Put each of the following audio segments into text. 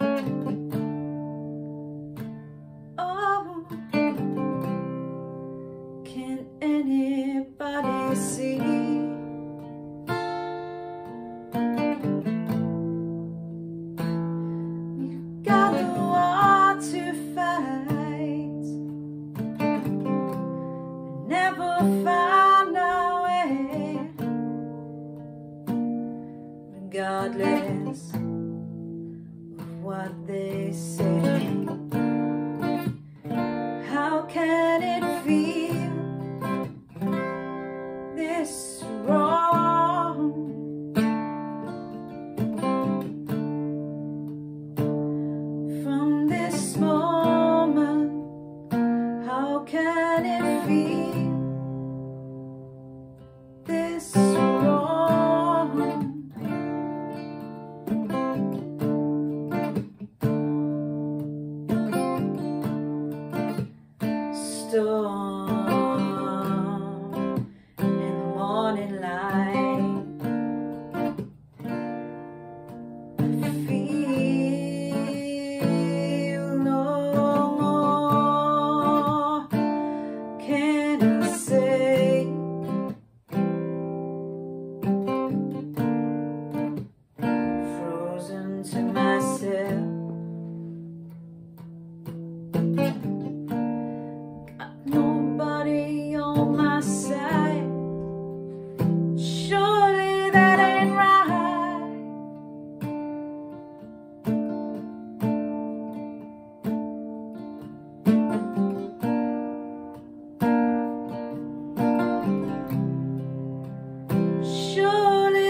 Oh, can anybody see you got war to fight? Never find our way, regardless. can.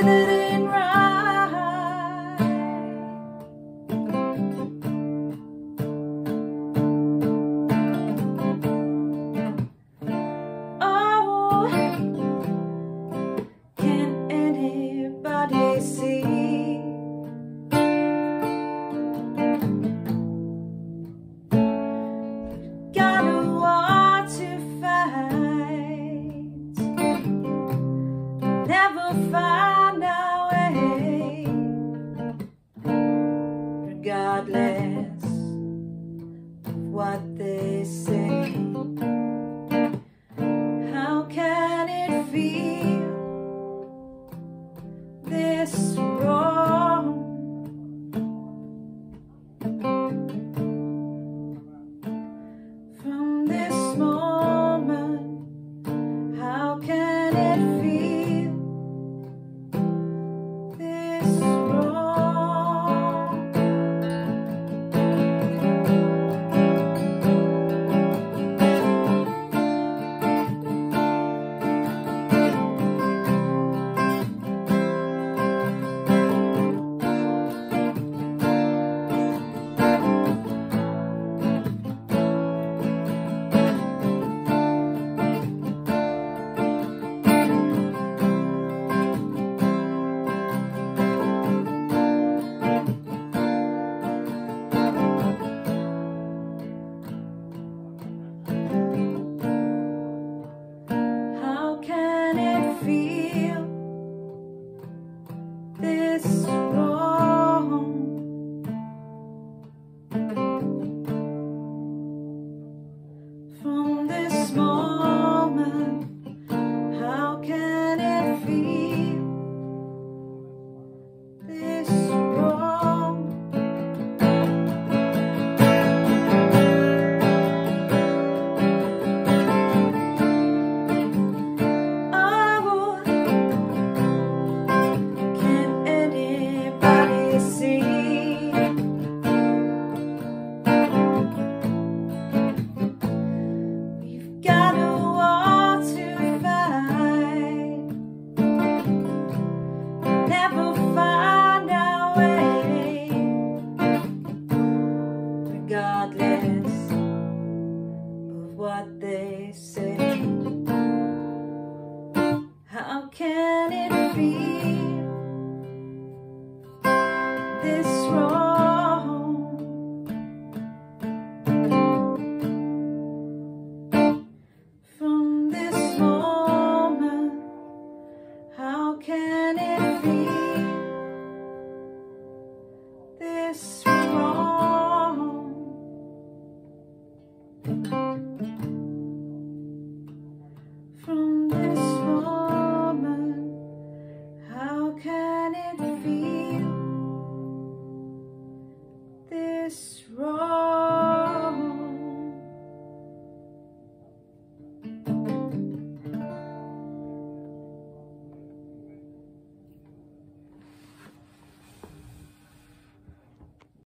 da da what they say. How can it be?